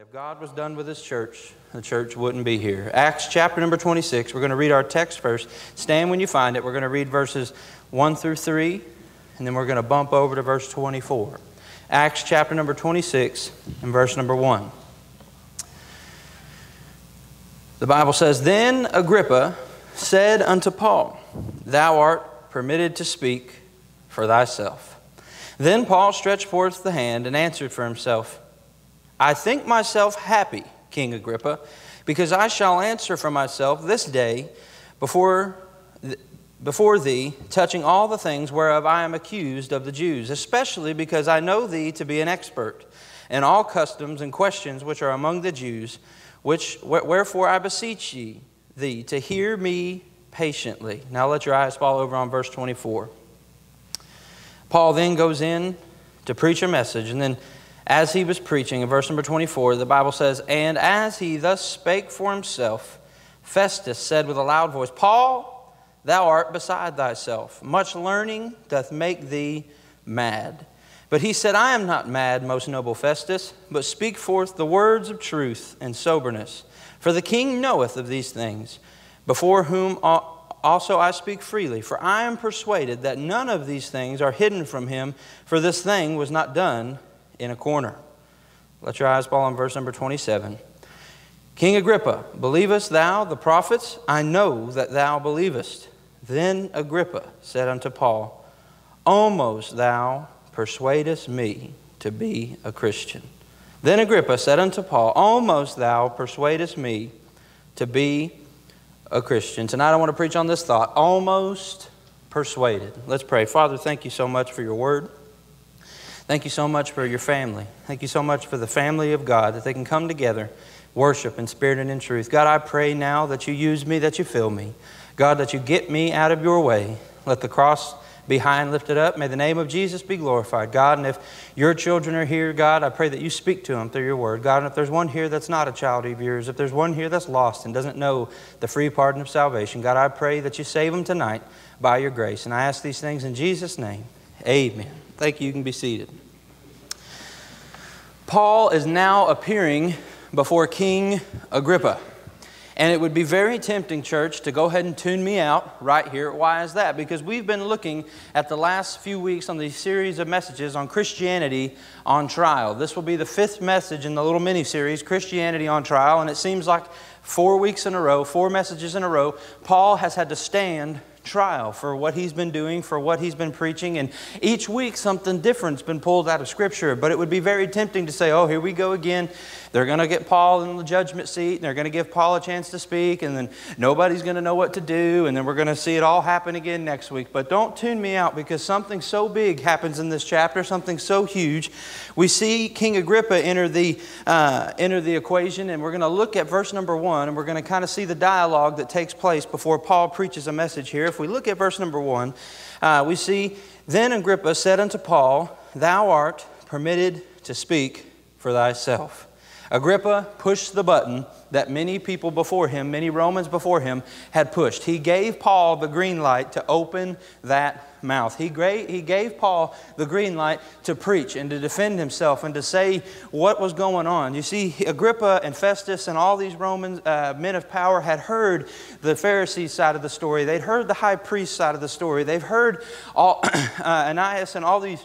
If God was done with His church, the church wouldn't be here. Acts chapter number 26. We're going to read our text first. Stand when you find it. We're going to read verses 1 through 3, and then we're going to bump over to verse 24. Acts chapter number 26 and verse number 1. The Bible says, Then Agrippa said unto Paul, Thou art permitted to speak for thyself. Then Paul stretched forth the hand and answered for himself, I think myself happy, King Agrippa, because I shall answer for myself this day before, before thee, touching all the things whereof I am accused of the Jews, especially because I know thee to be an expert in all customs and questions which are among the Jews, which, wherefore I beseech ye, thee to hear me patiently. Now let your eyes fall over on verse 24. Paul then goes in to preach a message, and then as he was preaching, in verse number 24, the Bible says, And as he thus spake for himself, Festus said with a loud voice, Paul, thou art beside thyself. Much learning doth make thee mad. But he said, I am not mad, most noble Festus, but speak forth the words of truth and soberness. For the king knoweth of these things, before whom also I speak freely. For I am persuaded that none of these things are hidden from him, for this thing was not done in a corner. Let your eyes fall on verse number 27. King Agrippa, believest thou the prophets? I know that thou believest. Then Agrippa said unto Paul, Almost thou persuadest me to be a Christian. Then Agrippa said unto Paul, Almost thou persuadest me to be a Christian. Tonight I want to preach on this thought almost persuaded. Let's pray. Father, thank you so much for your word. Thank you so much for your family. Thank you so much for the family of God that they can come together, worship in spirit and in truth. God, I pray now that you use me, that you fill me. God, that you get me out of your way. Let the cross be high and lifted up. May the name of Jesus be glorified. God, and if your children are here, God, I pray that you speak to them through your word. God, and if there's one here that's not a child of yours, if there's one here that's lost and doesn't know the free pardon of salvation, God, I pray that you save them tonight by your grace. And I ask these things in Jesus' name. Amen. Thank you. You can be seated. Paul is now appearing before King Agrippa. And it would be very tempting, church, to go ahead and tune me out right here. Why is that? Because we've been looking at the last few weeks on these series of messages on Christianity on trial. This will be the fifth message in the little mini series, Christianity on Trial. And it seems like four weeks in a row, four messages in a row, Paul has had to stand trial for what he's been doing, for what he's been preaching. And each week, something different's been pulled out of Scripture. But it would be very tempting to say, oh, here we go again. They're going to get Paul in the judgment seat, and they're going to give Paul a chance to speak, and then nobody's going to know what to do, and then we're going to see it all happen again next week. But don't tune me out because something so big happens in this chapter, something so huge. We see King Agrippa enter the, uh, enter the equation, and we're going to look at verse number one, and we're going to kind of see the dialogue that takes place before Paul preaches a message here. If we look at verse number one, uh, we see, Then Agrippa said unto Paul, Thou art permitted to speak for thyself. Agrippa pushed the button that many people before him, many Romans before him, had pushed. He gave Paul the green light to open that mouth. He, he gave Paul the green light to preach and to defend himself and to say what was going on. You see, Agrippa and Festus and all these Roman uh, men of power had heard the Pharisee side of the story. They'd heard the high priest side of the story. They've heard all, uh, Ananias and all these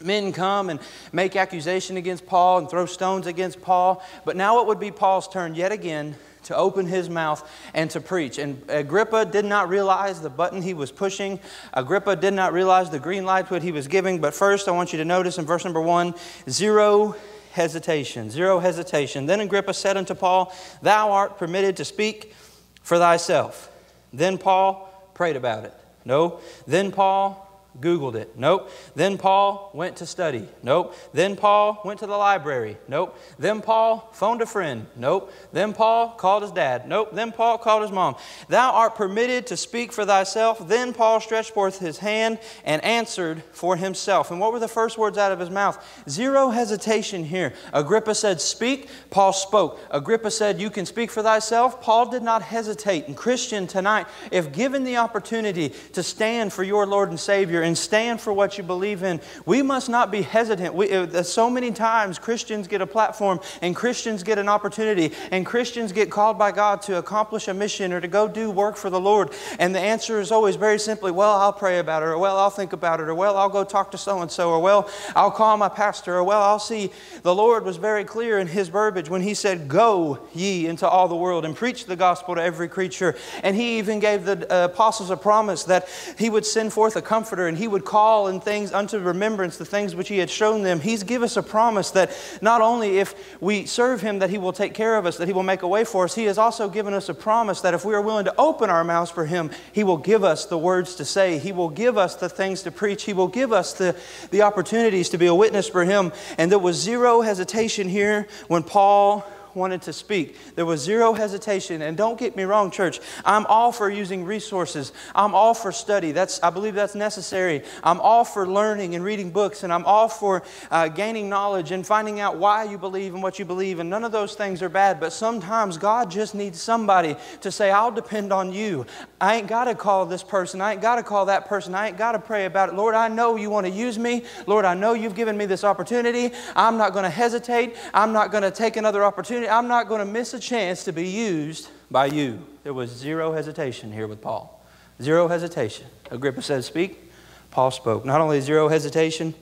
men come and make accusation against Paul and throw stones against Paul. But now it would be Paul's turn yet again to open his mouth and to preach. And Agrippa did not realize the button he was pushing. Agrippa did not realize the green light what he was giving. But first, I want you to notice in verse number one, zero hesitation. Zero hesitation. Then Agrippa said unto Paul, Thou art permitted to speak for thyself. Then Paul prayed about it. No. Then Paul Googled it. Nope. Then Paul went to study. Nope. Then Paul went to the library. Nope. Then Paul phoned a friend. Nope. Then Paul called his dad. Nope. Then Paul called his mom. Thou art permitted to speak for thyself. Then Paul stretched forth his hand and answered for himself. And what were the first words out of his mouth? Zero hesitation here. Agrippa said, Speak. Paul spoke. Agrippa said, You can speak for thyself. Paul did not hesitate. And Christian, tonight, if given the opportunity to stand for your Lord and Savior, and stand for what you believe in. We must not be hesitant. We, uh, so many times Christians get a platform and Christians get an opportunity and Christians get called by God to accomplish a mission or to go do work for the Lord. And the answer is always very simply, well, I'll pray about it, or well, I'll think about it, or well, I'll go talk to so and so, or well, I'll call my pastor, or well, I'll see. The Lord was very clear in his verbiage when he said, Go ye into all the world and preach the gospel to every creature. And he even gave the uh, apostles a promise that he would send forth a comforter and he would call in things unto remembrance the things which he had shown them. He's give us a promise that not only if we serve him that he will take care of us, that he will make a way for us, he has also given us a promise that if we are willing to open our mouths for him, he will give us the words to say, he will give us the things to preach, he will give us the, the opportunities to be a witness for him. And there was zero hesitation here when Paul wanted to speak. There was zero hesitation. And don't get me wrong, church, I'm all for using resources. I'm all for study. That's, I believe that's necessary. I'm all for learning and reading books, and I'm all for uh, gaining knowledge and finding out why you believe and what you believe. And none of those things are bad, but sometimes God just needs somebody to say, I'll depend on you. I ain't got to call this person. I ain't got to call that person. I ain't got to pray about it. Lord, I know you want to use me. Lord, I know you've given me this opportunity. I'm not going to hesitate. I'm not going to take another opportunity opportunity, I'm not going to miss a chance to be used by you. There was zero hesitation here with Paul. Zero hesitation. Agrippa said, Speak. Paul spoke. Not only zero hesitation,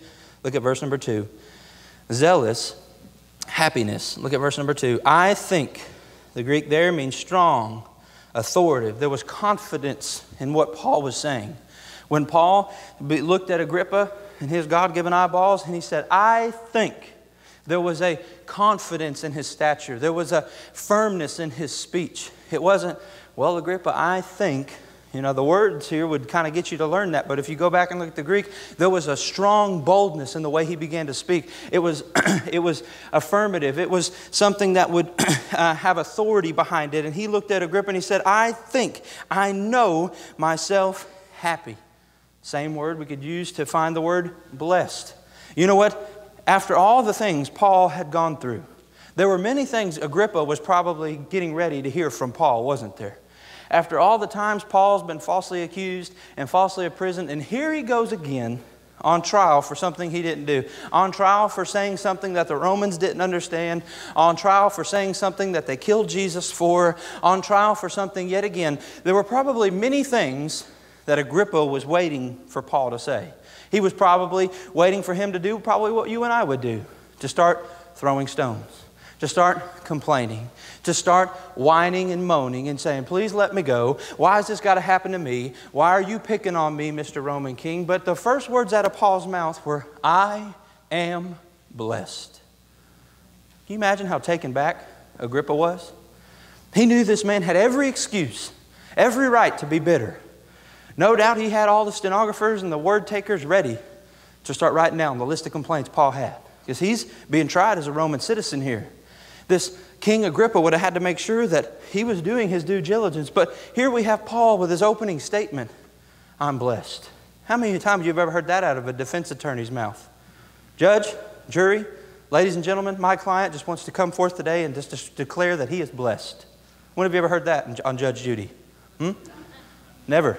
look at verse number two. Zealous happiness. Look at verse number two. I think, the Greek there means strong, authoritative. There was confidence in what Paul was saying. When Paul looked at Agrippa and his God given eyeballs, and he said, I think there was a confidence in his stature. There was a firmness in his speech. It wasn't, well, Agrippa, I think. You know, the words here would kind of get you to learn that, but if you go back and look at the Greek, there was a strong boldness in the way he began to speak. It was, it was affirmative, it was something that would uh, have authority behind it. And he looked at Agrippa and he said, I think, I know myself happy. Same word we could use to find the word blessed. You know what? After all the things Paul had gone through, there were many things Agrippa was probably getting ready to hear from Paul, wasn't there? After all the times Paul's been falsely accused and falsely imprisoned, and here he goes again on trial for something he didn't do, on trial for saying something that the Romans didn't understand, on trial for saying something that they killed Jesus for, on trial for something yet again. There were probably many things that Agrippa was waiting for Paul to say. He was probably waiting for him to do probably what you and I would do to start throwing stones, to start complaining, to start whining and moaning and saying, Please let me go. Why has this got to happen to me? Why are you picking on me, Mr. Roman King? But the first words out of Paul's mouth were, I am blessed. Can you imagine how taken back Agrippa was? He knew this man had every excuse, every right to be bitter. No doubt he had all the stenographers and the word takers ready to start writing down the list of complaints Paul had. Because he's being tried as a Roman citizen here. This King Agrippa would have had to make sure that he was doing his due diligence. But here we have Paul with his opening statement I'm blessed. How many times have you ever heard that out of a defense attorney's mouth? Judge, jury, ladies and gentlemen, my client just wants to come forth today and just declare that he is blessed. When have you ever heard that on Judge Judy? Hmm? Never.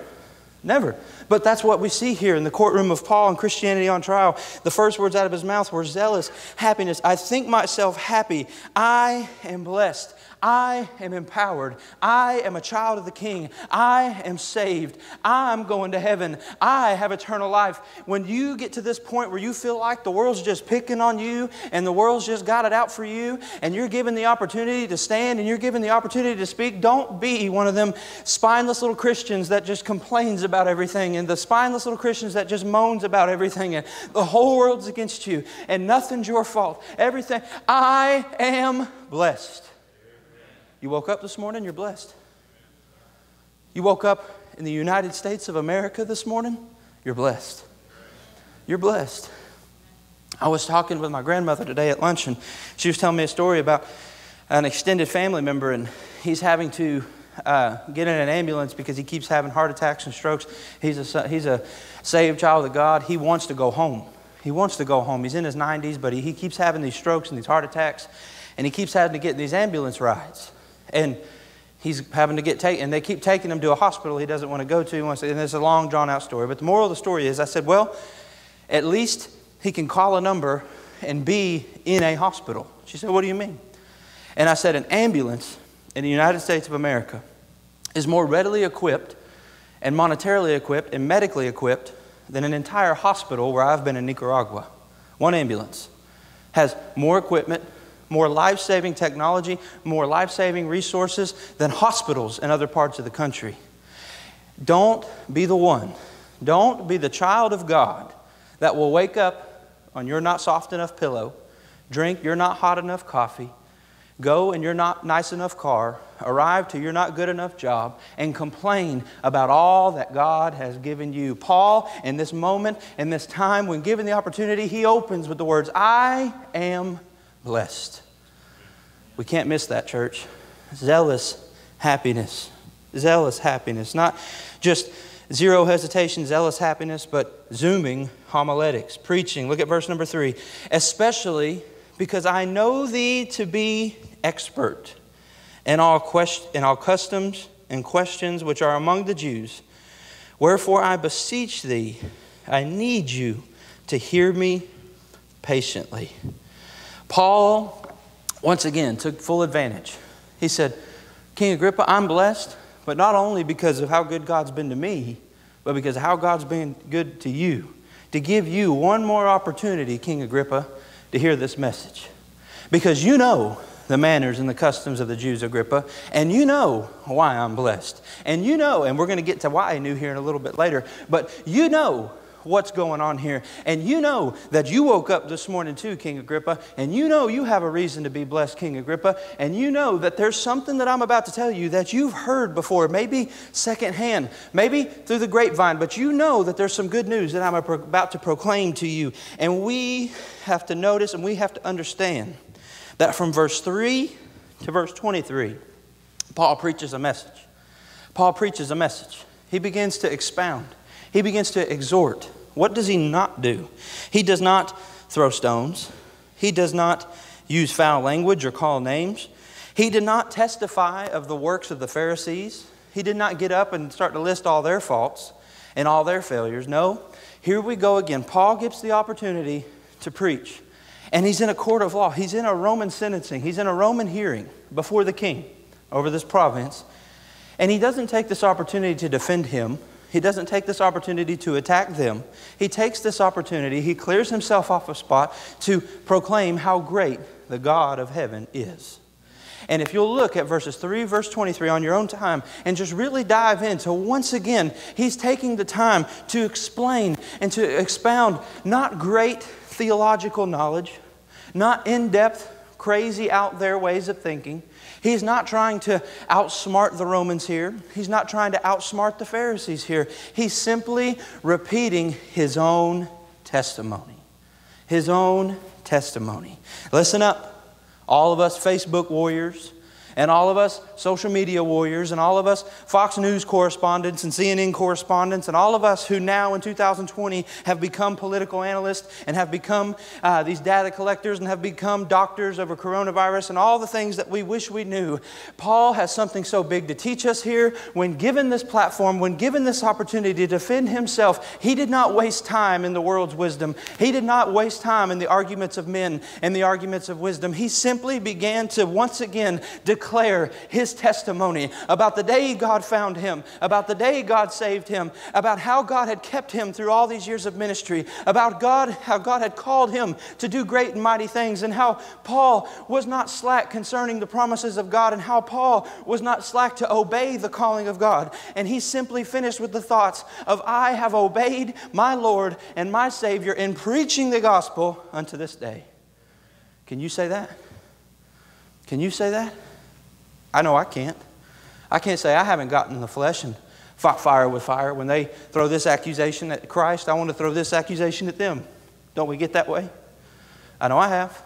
Never. But that's what we see here in the courtroom of Paul and Christianity on trial. The first words out of his mouth were zealous, happiness. I think myself happy. I am blessed. I am empowered. I am a child of the King. I am saved. I'm going to heaven. I have eternal life. When you get to this point where you feel like the world's just picking on you and the world's just got it out for you and you're given the opportunity to stand and you're given the opportunity to speak, don't be one of them spineless little Christians that just complains about everything and the spineless little Christians that just moans about everything and the whole world's against you and nothing's your fault. Everything. I am blessed. You woke up this morning, you're blessed. You woke up in the United States of America this morning, you're blessed. You're blessed. I was talking with my grandmother today at lunch, and she was telling me a story about an extended family member, and he's having to uh, get in an ambulance because he keeps having heart attacks and strokes. He's a, he's a saved child of God. He wants to go home. He wants to go home. He's in his 90s, but he, he keeps having these strokes and these heart attacks, and he keeps having to get these ambulance rides. And he's having to get taken, and they keep taking him to a hospital he doesn't want to go to. He wants to, and it's a long, drawn out story. But the moral of the story is I said, well, at least he can call a number and be in a hospital. She said, what do you mean? And I said, an ambulance in the United States of America is more readily equipped and monetarily equipped and medically equipped than an entire hospital where I've been in Nicaragua. One ambulance has more equipment, more life saving technology, more life saving resources than hospitals in other parts of the country. Don't be the one, don't be the child of God that will wake up on your not soft enough pillow, drink your not hot enough coffee, go in your not nice enough car, arrive to your not good enough job, and complain about all that God has given you. Paul, in this moment, in this time, when given the opportunity, he opens with the words, I am blessed. We can't miss that, church. Zealous happiness. Zealous happiness. Not just zero hesitation, zealous happiness, but zooming homiletics, preaching. Look at verse number three. Especially because I know thee to be expert in all, quest- in all customs and questions which are among the Jews. Wherefore I beseech thee, I need you to hear me patiently. Paul, once again, took full advantage. He said, King Agrippa, I'm blessed, but not only because of how good God's been to me, but because of how God's been good to you. To give you one more opportunity, King Agrippa, to hear this message. Because you know the manners and the customs of the Jews, Agrippa, and you know why I'm blessed. And you know, and we're going to get to why I knew here in a little bit later, but you know what's going on here. And you know that you woke up this morning too, King Agrippa, and you know you have a reason to be blessed, King Agrippa, and you know that there's something that I'm about to tell you that you've heard before, maybe secondhand, maybe through the grapevine, but you know that there's some good news that I'm about to proclaim to you. And we have to notice and we have to understand that from verse 3 to verse 23, Paul preaches a message. Paul preaches a message. He begins to expound, he begins to exhort. What does he not do? He does not throw stones, he does not use foul language or call names. He did not testify of the works of the Pharisees. He did not get up and start to list all their faults and all their failures. No, here we go again. Paul gets the opportunity to preach. And he's in a court of law. He's in a Roman sentencing. He's in a Roman hearing before the king over this province. And he doesn't take this opportunity to defend him. He doesn't take this opportunity to attack them. He takes this opportunity, he clears himself off a spot to proclaim how great the God of heaven is. And if you'll look at verses 3, verse 23 on your own time and just really dive into, once again, he's taking the time to explain and to expound not great theological knowledge, not in depth, crazy, out there ways of thinking. He's not trying to outsmart the Romans here. He's not trying to outsmart the Pharisees here. He's simply repeating his own testimony. His own testimony. Listen up, all of us Facebook warriors and all of us social media warriors, and all of us Fox News correspondents and CNN correspondents, and all of us who now in 2020 have become political analysts and have become uh, these data collectors and have become doctors over coronavirus and all the things that we wish we knew. Paul has something so big to teach us here. When given this platform, when given this opportunity to defend himself, he did not waste time in the world's wisdom. He did not waste time in the arguments of men and the arguments of wisdom. He simply began to once again declare declare his testimony about the day God found him, about the day God saved him, about how God had kept him through all these years of ministry, about God, how God had called him to do great and mighty things, and how Paul was not slack concerning the promises of God, and how Paul was not slack to obey the calling of God. And he simply finished with the thoughts of, I have obeyed my Lord and my Savior in preaching the gospel unto this day. Can you say that? Can you say that? I know I can't. I can't say I haven't gotten in the flesh and fought fire with fire. When they throw this accusation at Christ, I want to throw this accusation at them. Don't we get that way? I know I have.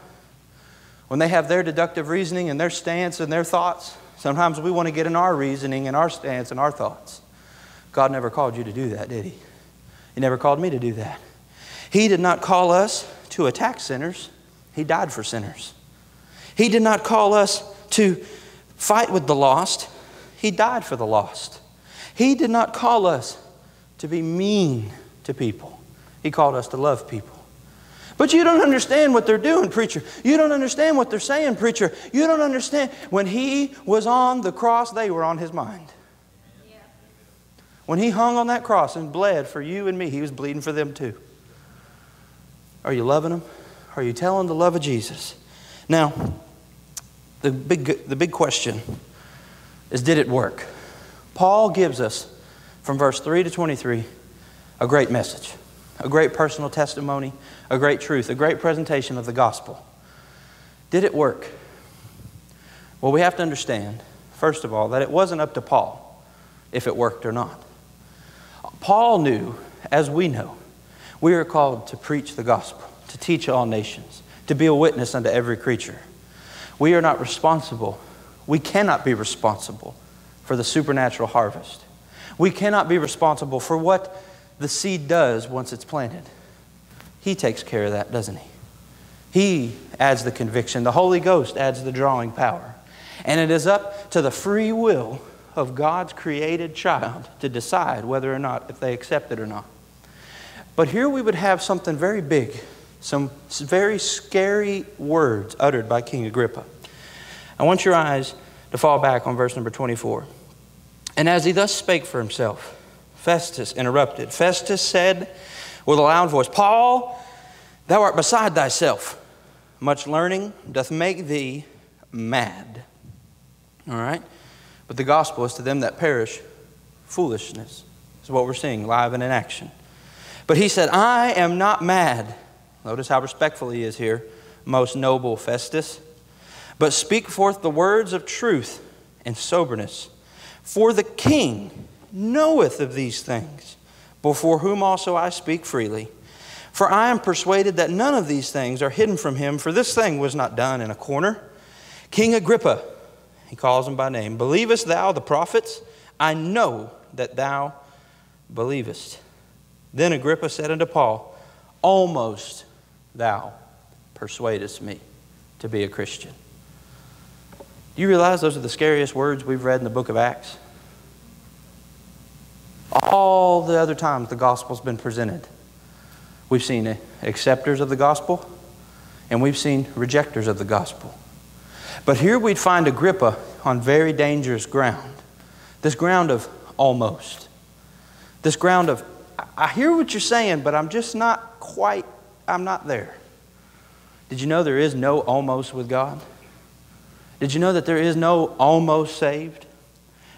When they have their deductive reasoning and their stance and their thoughts, sometimes we want to get in our reasoning and our stance and our thoughts. God never called you to do that, did He? He never called me to do that. He did not call us to attack sinners, He died for sinners. He did not call us to fight with the lost. He died for the lost. He did not call us to be mean to people, He called us to love people. But you don't understand what they're doing, preacher. You don't understand what they're saying, preacher. You don't understand. When He was on the cross, they were on His mind. When He hung on that cross and bled for you and me, He was bleeding for them too. Are you loving them? Are you telling the love of Jesus? Now, the big, the big question is did it work? Paul gives us, from verse 3 to 23, a great message, a great personal testimony, a great truth, a great presentation of the gospel. Did it work? Well, we have to understand, first of all, that it wasn't up to Paul if it worked or not. Paul knew, as we know, we are called to preach the gospel, to teach all nations, to be a witness unto every creature. We are not responsible, we cannot be responsible for the supernatural harvest. We cannot be responsible for what the seed does once it's planted. He takes care of that, doesn't he? He adds the conviction. The Holy Ghost adds the drawing power. And it is up to the free will of God's created child to decide whether or not, if they accept it or not. But here we would have something very big, some very scary words uttered by King Agrippa. I want your eyes to fall back on verse number 24. And as he thus spake for himself, Festus interrupted. Festus said with a loud voice, Paul, thou art beside thyself. Much learning doth make thee mad. All right? But the gospel is to them that perish foolishness. Is what we're seeing live and in action. But he said, I am not mad. Notice how respectful he is here, most noble Festus. But speak forth the words of truth and soberness. For the king knoweth of these things, before whom also I speak freely. For I am persuaded that none of these things are hidden from him, for this thing was not done in a corner. King Agrippa, he calls him by name, believest thou the prophets? I know that thou believest. Then Agrippa said unto Paul, Almost thou persuadest me to be a Christian. Do you realize those are the scariest words we've read in the book of Acts? All the other times the gospel's been presented, we've seen acceptors of the gospel and we've seen rejectors of the gospel. But here we'd find Agrippa on very dangerous ground. This ground of almost. This ground of, I hear what you're saying, but I'm just not quite, I'm not there. Did you know there is no almost with God? Did you know that there is no almost saved?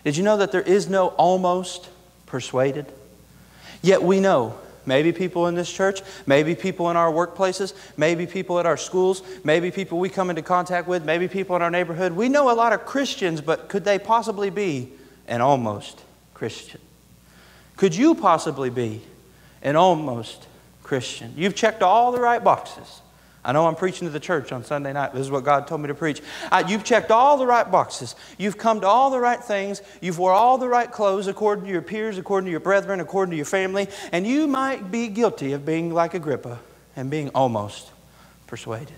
Did you know that there is no almost persuaded? Yet we know maybe people in this church, maybe people in our workplaces, maybe people at our schools, maybe people we come into contact with, maybe people in our neighborhood. We know a lot of Christians, but could they possibly be an almost Christian? Could you possibly be an almost Christian? You've checked all the right boxes. I know I'm preaching to the church on Sunday night. This is what God told me to preach. You've checked all the right boxes. You've come to all the right things. You've wore all the right clothes according to your peers, according to your brethren, according to your family. And you might be guilty of being like Agrippa and being almost persuaded.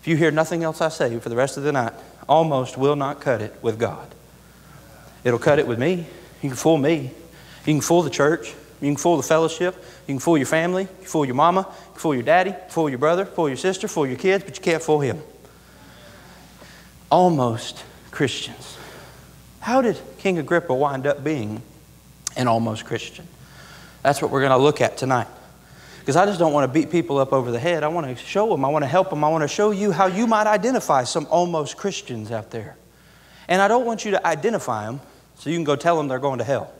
If you hear nothing else I say for the rest of the night, almost will not cut it with God. It'll cut it with me. You can fool me. You can fool the church. You can fool the fellowship. You can fool your family. You can fool your mama. You can fool your daddy. You fool your brother. Fool your sister. Fool your kids, but you can't fool him. Almost Christians. How did King Agrippa wind up being an almost Christian? That's what we're going to look at tonight. Because I just don't want to beat people up over the head. I want to show them. I want to help them. I want to show you how you might identify some almost Christians out there. And I don't want you to identify them so you can go tell them they're going to hell.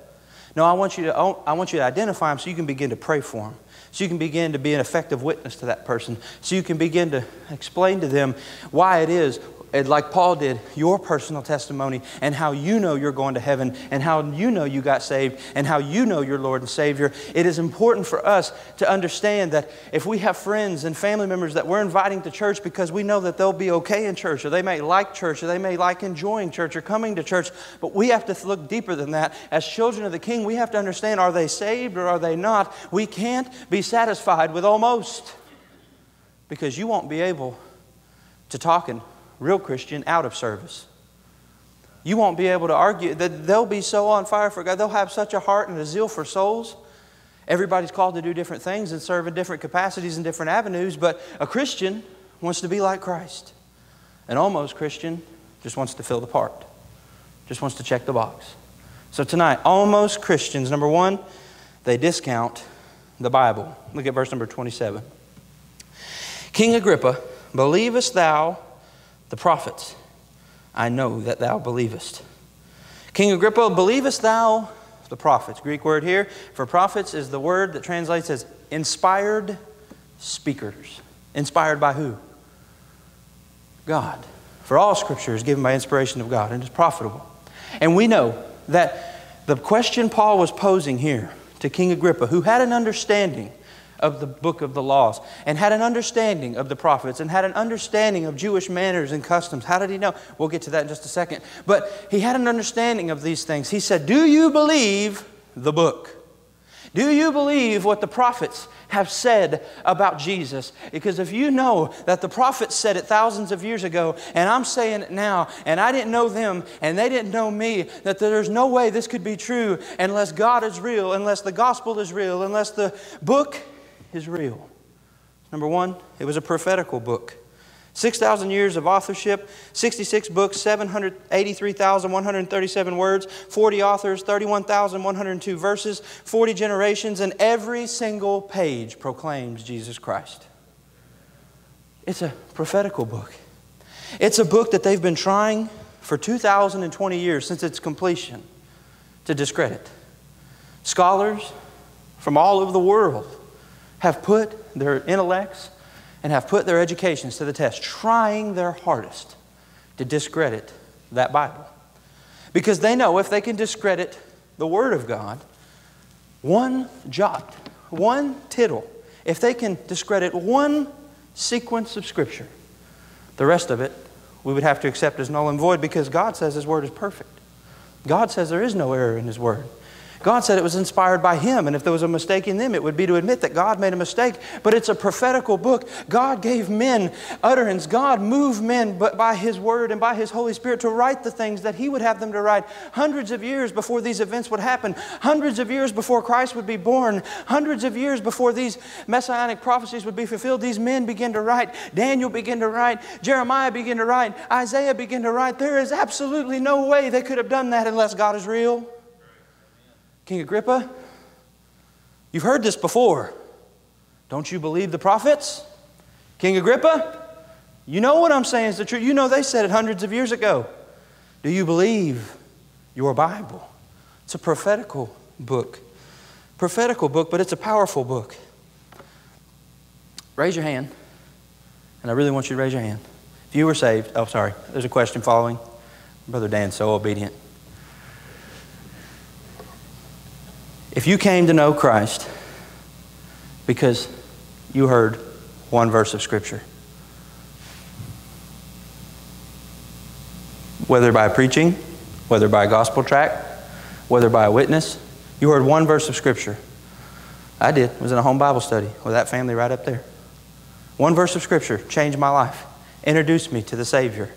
No, I want you to, oh, I want you to identify them so you can begin to pray for them. So you can begin to be an effective witness to that person. So you can begin to explain to them why it is like Paul did, your personal testimony and how you know you're going to heaven and how you know you got saved and how you know your Lord and Savior. It is important for us to understand that if we have friends and family members that we're inviting to church because we know that they'll be okay in church or they may like church or they may like enjoying church or coming to church, but we have to look deeper than that. As children of the King, we have to understand are they saved or are they not? We can't be satisfied with almost because you won't be able to talk and real Christian out of service. You won't be able to argue. That they'll be so on fire for God. They'll have such a heart and a zeal for souls. Everybody's called to do different things and serve in different capacities and different avenues, but a Christian wants to be like Christ. An almost Christian just wants to fill the part, just wants to check the box. So tonight, almost Christians, number one, they discount the Bible. Look at verse number 27. King Agrippa, believest thou the prophets? I know that thou believest. King Agrippa, believest thou the prophets? Greek word here for prophets is the word that translates as inspired speakers. Inspired by who? God. For all scripture is given by inspiration of God and is profitable. And we know that the question Paul was posing here to King Agrippa, who had an understanding of the book of the laws and had an understanding of the prophets and had an understanding of Jewish manners and customs. How did he know? We'll get to that in just a second. But he had an understanding of these things. He said, Do you believe the book? Do you believe what the prophets have said about Jesus? Because if you know that the prophets said it thousands of years ago, and I'm saying it now, and I didn't know them, and they didn't know me, that there's no way this could be true unless God is real, unless the gospel is real, unless the book is real. Number one, it was a prophetical book. 6,000 years of authorship, 66 books, 783,137 words, 40 authors, 31,102 verses, 40 generations, and every single page proclaims Jesus Christ. It's a prophetical book. It's a book that they've been trying for 2,020 years since its completion to discredit. Scholars from all over the world have put their intellects and have put their educations to the test, trying their hardest to discredit that Bible. Because they know if they can discredit the Word of God, one jot, one tittle, if they can discredit one sequence of Scripture, the rest of it we would have to accept as null and void because God says His Word is perfect. God says there is no error in His Word. God said it was inspired by Him, and if there was a mistake in them, it would be to admit that God made a mistake. But it's a prophetical book. God gave men utterance. God moved men by His Word and by His Holy Spirit to write the things that He would have them to write hundreds of years before these events would happen, hundreds of years before Christ would be born, hundreds of years before these messianic prophecies would be fulfilled. These men began to write. Daniel began to write. Jeremiah began to write. Isaiah began to write. There is absolutely no way they could have done that unless God is real. King Agrippa, you've heard this before. Don't you believe the prophets? King Agrippa, you know what I'm saying is the truth. You know they said it hundreds of years ago. Do you believe your Bible? It's a prophetical book. Prophetical book, but it's a powerful book. Raise your hand. And I really want you to raise your hand. If you were saved, oh, sorry, there's a question following. Brother Dan's so obedient. If you came to know Christ because you heard one verse of Scripture, whether by preaching, whether by gospel tract, whether by a witness, you heard one verse of Scripture. I did. I was in a home Bible study with that family right up there. One verse of Scripture changed my life, introduced me to the Savior,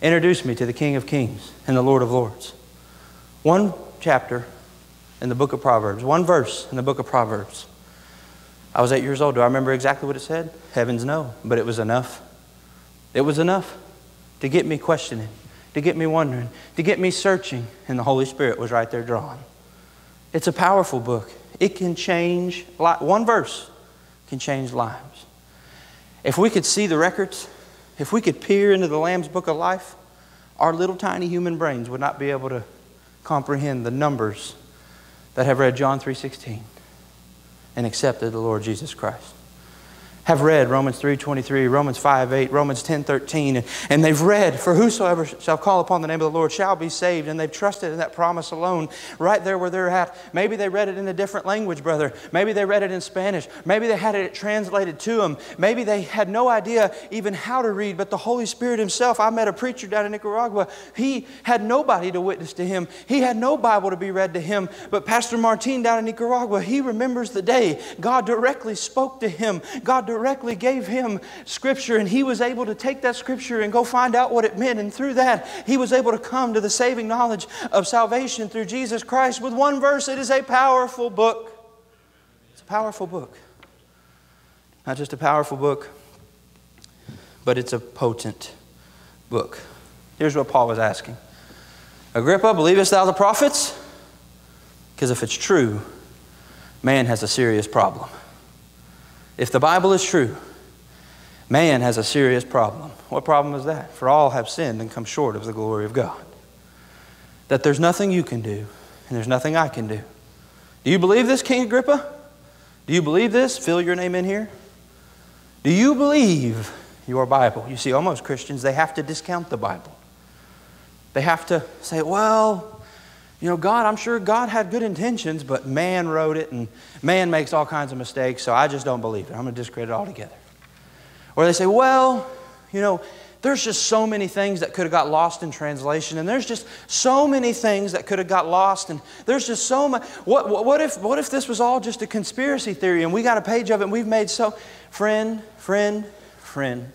introduced me to the King of Kings and the Lord of Lords. One chapter in the book of Proverbs, one verse in the book of Proverbs. I was eight years old. Do I remember exactly what it said? Heavens, no. But it was enough. It was enough to get me questioning, to get me wondering, to get me searching, and the Holy Spirit was right there drawing. It's a powerful book. It can change, one verse can change lives. If we could see the records, if we could peer into the Lamb's book of life, our little tiny human brains would not be able to comprehend the numbers that have read John 3:16 and accepted the Lord Jesus Christ have read Romans 3.23, Romans 5.8, Romans 10.13, and they've read, For whosoever shall call upon the name of the Lord shall be saved, and they've trusted in that promise alone right there where they're at. Maybe they read it in a different language, brother. Maybe they read it in Spanish. Maybe they had it translated to them. Maybe they had no idea even how to read, but the Holy Spirit Himself, I met a preacher down in Nicaragua. He had nobody to witness to him. He had no Bible to be read to him, but Pastor Martin down in Nicaragua, he remembers the day God directly spoke to him. God directly gave him Scripture, and he was able to take that Scripture and go find out what it meant. And through that, he was able to come to the saving knowledge of salvation through Jesus Christ with one verse. It is a powerful book. It's a powerful book. Not just a powerful book, but it's a potent book. Here's what Paul was asking Agrippa, believest thou the prophets? Because if it's true, man has a serious problem. If the Bible is true, man has a serious problem. What problem is that? For all have sinned and come short of the glory of God. That there's nothing you can do, and there's nothing I can do. Do you believe this, King Agrippa? Do you believe this? Fill your name in here. Do you believe your Bible? You see, almost Christians, they have to discount the Bible. They have to say, well, you know, God, I'm sure God had good intentions, but man wrote it and man makes all kinds of mistakes, so I just don't believe it. I'm going to discredit it altogether. Or they say, well, you know, there's just so many things that could have got lost in translation, and there's just so many things that could have got lost, and there's just so much. What, what, what, if, what if this was all just a conspiracy theory and we got a page of it and we've made so. Friend, friend, friend,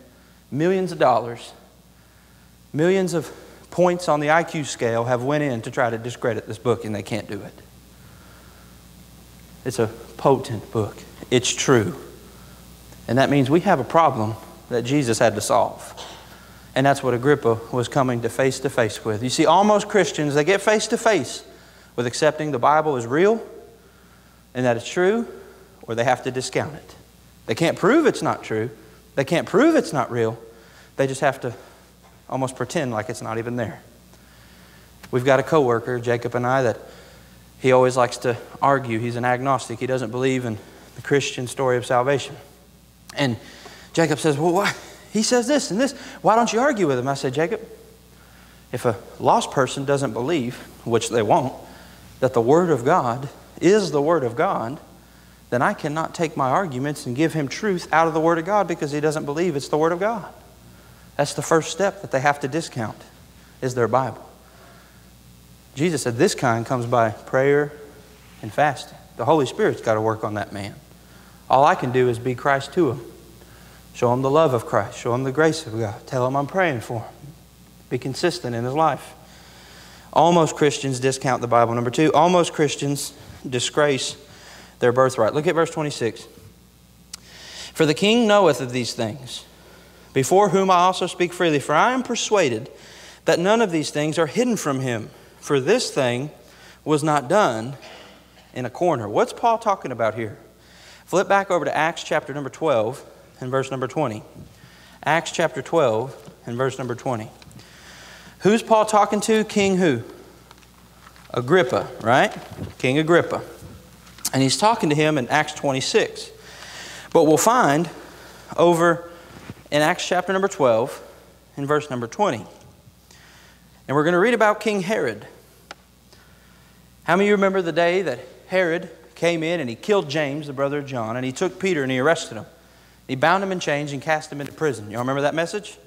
millions of dollars, millions of points on the IQ scale have went in to try to discredit this book and they can't do it. It's a potent book. It's true. And that means we have a problem that Jesus had to solve. And that's what Agrippa was coming to face to face with. You see, almost Christians, they get face to face with accepting the Bible is real and that it's true, or they have to discount it. They can't prove it's not true, they can't prove it's not real. They just have to almost pretend like it's not even there. We've got a coworker, Jacob and I, that he always likes to argue. He's an agnostic. He doesn't believe in the Christian story of salvation. And Jacob says, Well, why? He says this and this. Why don't you argue with him? I said, Jacob, if a lost person doesn't believe, which they won't, that the Word of God is the Word of God, then I cannot take my arguments and give him truth out of the Word of God because he doesn't believe it's the Word of God. That's the first step that they have to discount is their Bible. Jesus said this kind comes by prayer and fasting. The Holy Spirit's got to work on that man. All I can do is be Christ to him. Show him the love of Christ. Show him the grace of God. Tell him I'm praying for him. Be consistent in his life. Almost Christians discount the Bible. Number two, almost Christians disgrace their birthright. Look at verse 26. For the king knoweth of these things before whom I also speak freely. For I am persuaded that none of these things are hidden from him. For this thing was not done in a corner. What's Paul talking about here? Flip back over to Acts chapter number 12 and verse number 20. Acts chapter 12 and verse number 20. Who's Paul talking to? King who? Agrippa, right? King Agrippa. And he's talking to him in Acts 26. But we'll find over in Acts chapter number 12, in verse number 20. And we're going to read about King Herod. How many of you remember the day that Herod came in and he killed James, the brother of John, and he took Peter and he arrested him? He bound him in chains and cast him into prison. Y'all remember that message?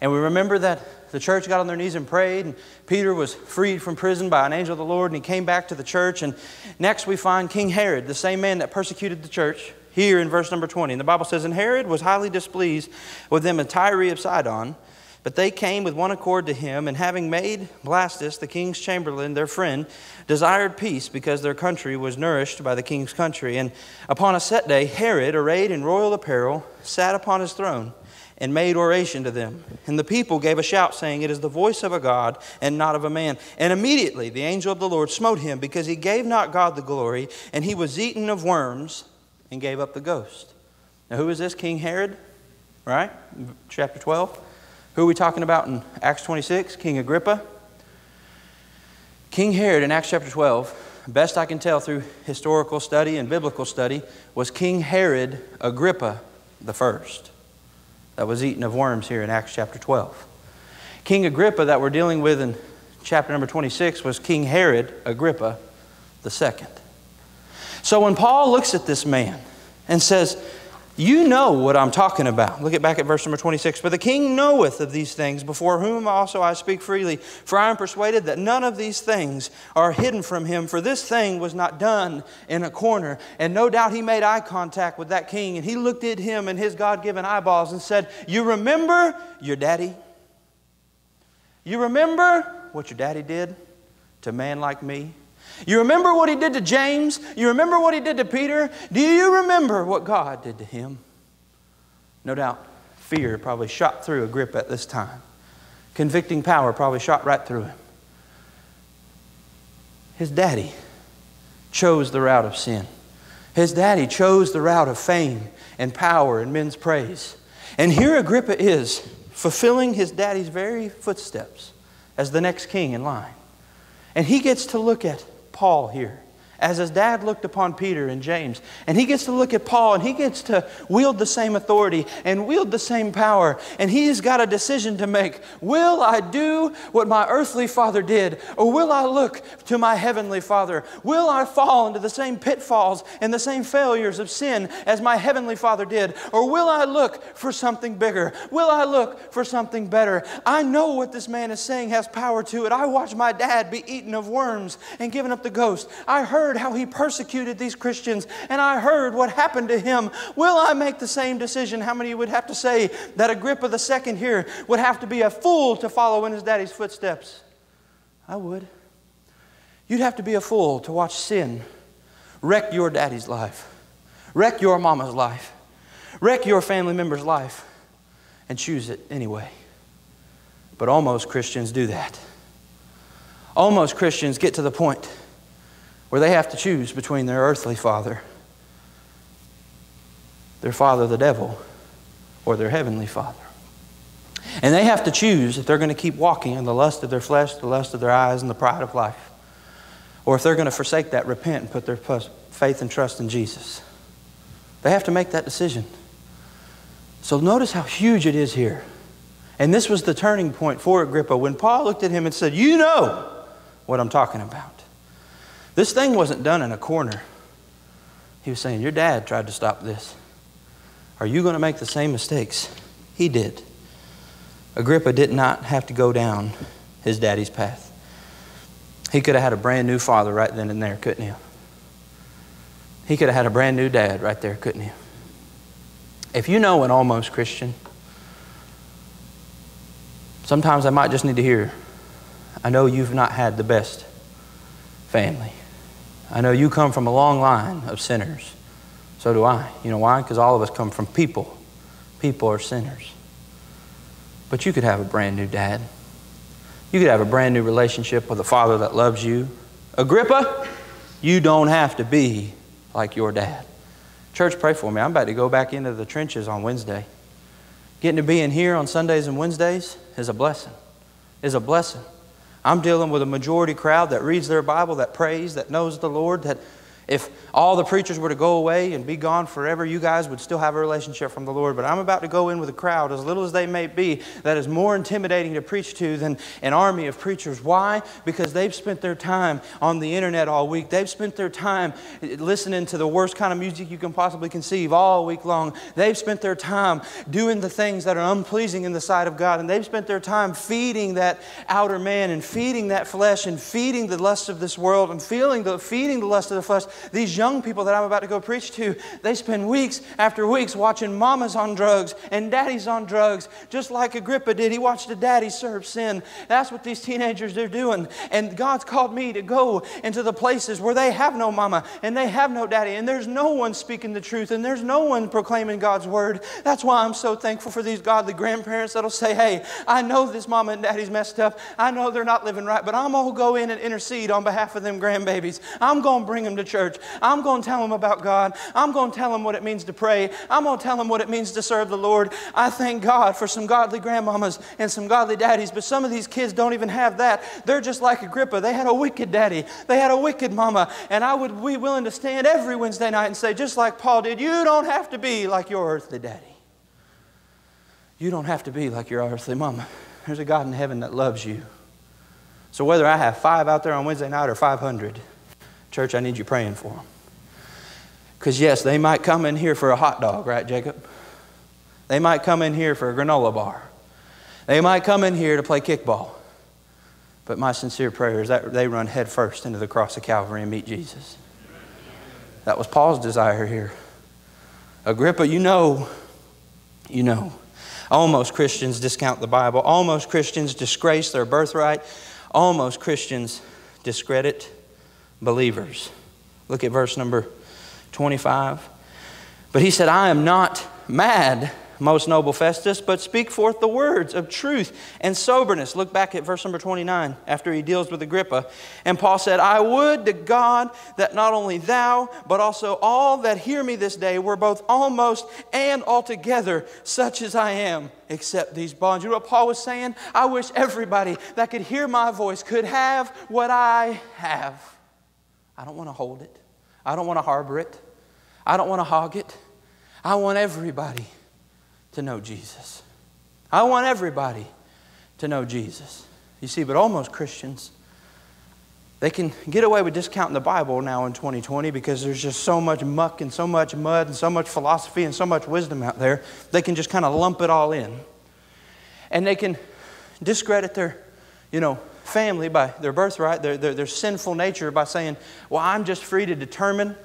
And we remember that the church got on their knees and prayed, and Peter was freed from prison by an angel of the Lord, and he came back to the church. And next we find King Herod, the same man that persecuted the church here in verse number 20. And the Bible says, And Herod was highly displeased with them in Tyre of Sidon. But they came with one accord to him, and having made Blastus, the king's chamberlain, their friend, desired peace because their country was nourished by the king's country. And upon a set day, Herod, arrayed in royal apparel, sat upon his throne and made oration to them. And the people gave a shout, saying, It is the voice of a God and not of a man. And immediately the angel of the Lord smote him because he gave not God the glory, and he was eaten of worms and gave up the ghost. Now, who is this? King Herod, right? Chapter 12. Who are we talking about in Acts 26? King Agrippa. King Herod in Acts chapter 12, best I can tell through historical study and biblical study, was King Herod Agrippa the first that was eaten of worms here in Acts chapter 12. King Agrippa that we're dealing with in chapter number 26 was King Herod Agrippa the second. So when Paul looks at this man and says, You know what I'm talking about. Look at back at verse number 26. But the king knoweth of these things, before whom also I speak freely. For I am persuaded that none of these things are hidden from him. For this thing was not done in a corner. And no doubt he made eye contact with that king, and he looked at him and his God given eyeballs and said, You remember your daddy? You remember what your daddy did to a man like me? You remember what he did to James? You remember what he did to Peter? Do you remember what God did to him? No doubt, fear probably shot through Agrippa at this time. Convicting power probably shot right through him. His daddy chose the route of sin. His daddy chose the route of fame and power and men's praise. And here Agrippa is, fulfilling his daddy's very footsteps as the next king in line. And he gets to look at Paul here as his dad looked upon Peter and James. And he gets to look at Paul and he gets to wield the same authority and wield the same power. And he's got a decision to make. Will I do what my earthly father did? Or will I look to my heavenly father? Will I fall into the same pitfalls and the same failures of sin as my heavenly father did? Or will I look for something bigger? Will I look for something better? I know what this man is saying has power to it. I watched my dad be eaten of worms and given up the ghost. I heard heard how he persecuted these Christians and I heard what happened to him. Will I make the same decision? How many would have to say that Agrippa II here would have to be a fool to follow in his daddy's footsteps? I would. You'd have to be a fool to watch sin wreck your daddy's life, wreck your mama's life, wreck your family member's life, and choose it anyway. But almost Christians do that. Almost Christians get to the point where they have to choose between their earthly father, their father, the devil, or their heavenly father. And they have to choose if they're going to keep walking in the lust of their flesh, the lust of their eyes, and the pride of life. Or if they're going to forsake that, repent, and put their faith and trust in Jesus. They have to make that decision. So notice how huge it is here. And this was the turning point for Agrippa when Paul looked at him and said, You know what I'm talking about. This thing wasn't done in a corner. He was saying, Your dad tried to stop this. Are you going to make the same mistakes he did? Agrippa did not have to go down his daddy's path. He could have had a brand new father right then and there, couldn't he? He could have had a brand new dad right there, couldn't he? If you know an almost Christian, sometimes I might just need to hear, I know you've not had the best family. I know you come from a long line of sinners. So do I. You know why? Because all of us come from people. People are sinners. But you could have a brand new dad. You could have a brand new relationship with a father that loves you. Agrippa, you don't have to be like your dad. Church, pray for me. I'm about to go back into the trenches on Wednesday. Getting to be in here on Sundays and Wednesdays is a blessing. Is a blessing. I'm dealing with a majority crowd that reads their Bible, that prays, that knows the Lord, that if all the preachers were to go away and be gone forever, you guys would still have a relationship from the Lord. But I'm about to go in with a crowd, as little as they may be, that is more intimidating to preach to than an army of preachers. Why? Because they've spent their time on the internet all week. They've spent their time listening to the worst kind of music you can possibly conceive all week long. They've spent their time doing the things that are unpleasing in the sight of God. And they've spent their time feeding that outer man and feeding that flesh and feeding the lust of this world and feeling the, feeding the lust of the flesh these young people that I'm about to go preach to, they spend weeks after weeks watching mamas on drugs and daddies on drugs, just like Agrippa did. He watched a daddy serve sin. That's what these teenagers are doing. And God's called me to go into the places where they have no mama and they have no daddy and there's no one speaking the truth and there's no one proclaiming God's word. That's why I'm so thankful for these godly grandparents that'll say, Hey, I know this mama and daddy's messed up. I know they're not living right, but I'm going to go in and intercede on behalf of them grandbabies. I'm going to bring them to church church. I'm going to tell them about God. I'm going to tell them what it means to pray. I'm going to tell them what it means to serve the Lord. I thank God for some godly grandmamas and some godly daddies, but some of these kids don't even have that. They're just like Agrippa. They had a wicked daddy, they had a wicked mama, and I would be willing to stand every Wednesday night and say, just like Paul did, you don't have to be like your earthly daddy. You don't have to be like your earthly mama. There's a God in heaven that loves you. So whether I have five out there on Wednesday night or 500, Church, I need you praying for them. Because, yes, they might come in here for a hot dog, right, Jacob? They might come in here for a granola bar. They might come in here to play kickball. But my sincere prayer is that they run headfirst into the cross of Calvary and meet Jesus. That was Paul's desire here. Agrippa, you know, you know. Almost Christians discount the Bible. Almost Christians disgrace their birthright. Almost Christians discredit believers. Look at verse number 25. But he said, I am not mad most noble Festus, but speak forth the words of truth and soberness. Look back at verse number 29 after he deals with Agrippa. And Paul said, I would to God that not only thou, but also all that hear me this day were both almost and altogether such as I am, except these bonds. You know what Paul was saying? I wish everybody that could hear my voice could have what I have. I don't want to hold it, I don't want to harbor it, I don't want to hog it. I want everybody to know Jesus. I want everybody to know Jesus. You see, but almost Christians, they can get away with discounting the Bible now in 2020 because there's just so much muck and so much mud and so much philosophy and so much wisdom out there. They can just kind of lump it all in. And they can discredit their, you know, family by their birthright, their, their, their sinful nature by saying, well, I'm just free to determine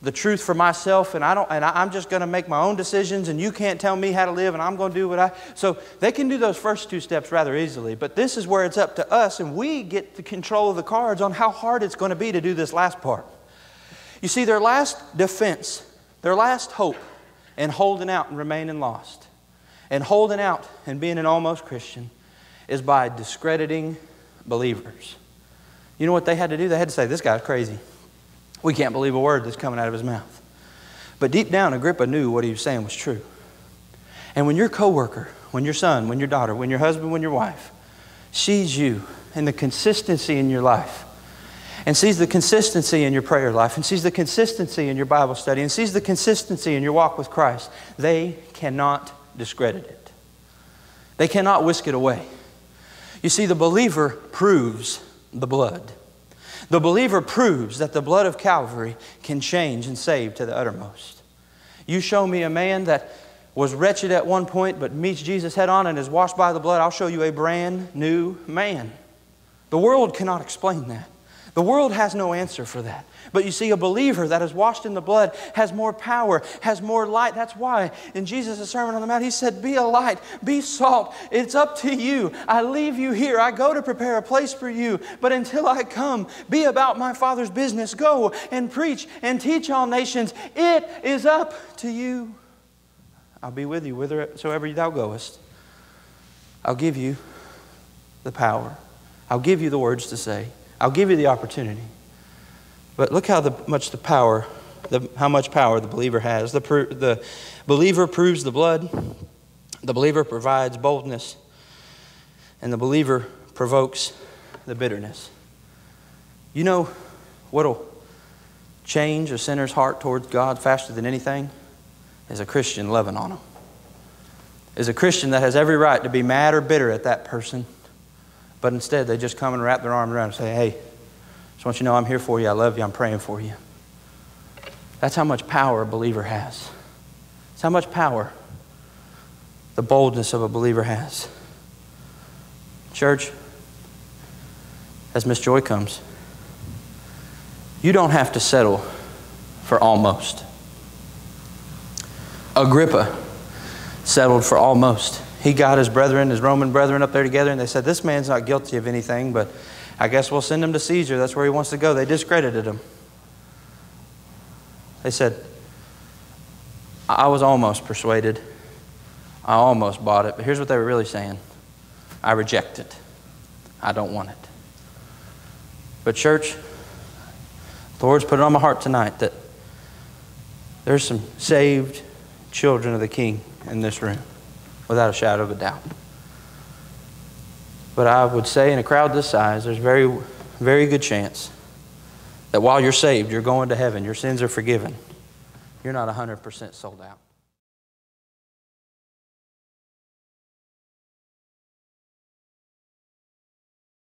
the truth for myself and I don't and I, am just going to make my own decisions and you can't tell me how to live and I'm going to do what I so they can do those first two steps rather easily but this is where it's up to us and we get the control of the cards on how hard it's going to be to do this last part. You see their last defense their last hope in holding out and remaining lost and holding out and being an almost Christian is by discrediting believers you know what they had to do they had to say this guy's crazy we can't believe a word that's coming out of his mouth. But deep down, Agrippa knew what he was saying was true. And when your coworker, when your son, when your daughter, when your husband, when your wife sees you and the consistency in your life, and sees the consistency in your prayer life, and sees the consistency in your Bible study, and sees the consistency in your walk with Christ, they cannot discredit it. They cannot whisk it away. You see, the believer proves the blood. The believer proves that the blood of Calvary can change and save to the uttermost. You show me a man that was wretched at one point but meets Jesus head on and is washed by the blood, I'll show you a brand new man. The world cannot explain that. The world has no answer for that. But you see, a believer that is washed in the blood has more power, has more light. That's why in Jesus' Sermon on the Mount, he said, Be a light, be salt. It's up to you. I leave you here. I go to prepare a place for you. But until I come, be about my Father's business. Go and preach and teach all nations. It is up to you. I'll be with you whithersoever thou goest. I'll give you the power. I'll give you the words to say. I'll give you the opportunity. But look how the, much the power, the, how much power the believer has. The, the believer proves the blood, the believer provides boldness, and the believer provokes the bitterness. You know what'll change a sinner's heart towards God faster than anything? Is a Christian loving on them. Is a Christian that has every right to be mad or bitter at that person, but instead they just come and wrap their arms around and say, hey, just want you to know I'm here for you. I love you. I'm praying for you. That's how much power a believer has. That's how much power the boldness of a believer has. Church, as Miss Joy comes, you don't have to settle for almost. Agrippa settled for almost. He got his brethren, his Roman brethren up there together, and they said, This man's not guilty of anything, but I guess we'll send him to Caesar. That's where he wants to go. They discredited him. They said, I was almost persuaded. I almost bought it. But here's what they were really saying I reject it. I don't want it. But, church, the Lord's put it on my heart tonight that there's some saved children of the King in this room, without a shadow of a doubt. But I would say in a crowd this size, there's very, very good chance that while you're saved, you're going to heaven, your sins are forgiven. You're not 100% sold out.